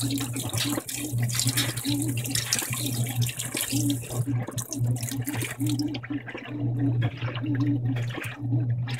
Thank you.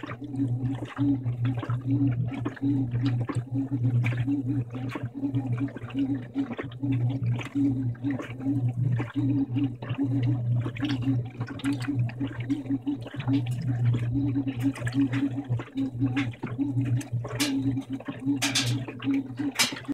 よし!